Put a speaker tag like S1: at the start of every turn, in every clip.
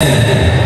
S1: Amen.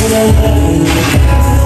S1: Thank you. love